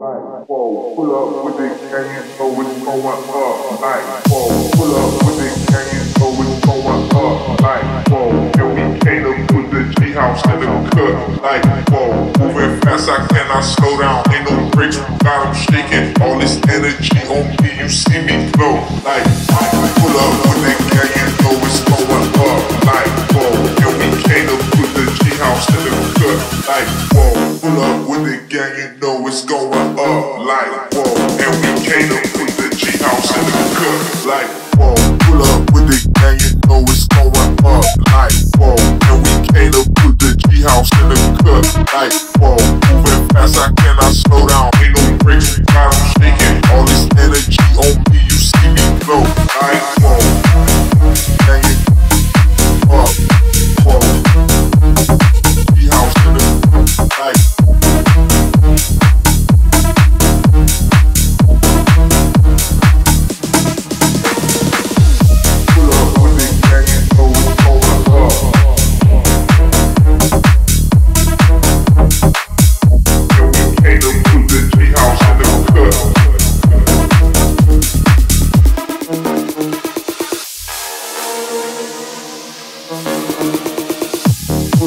Like, whoa, pull up with the gang, you know it's going up. Whoa, pull up with the gang, you know it's going up. Like, whoa, we cater put the G house in the cut. Like, whoa, moving fast, I cannot slow down. Ain't no brakes, got 'em shaking. All this energy on me, you see me glow. Like, pull up with the gang, you know it's going up. Like, the pull up with the gang, you know it's going up. Like, whoa, and we cater put the G house in the cut. Like,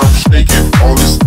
'em shaking. All this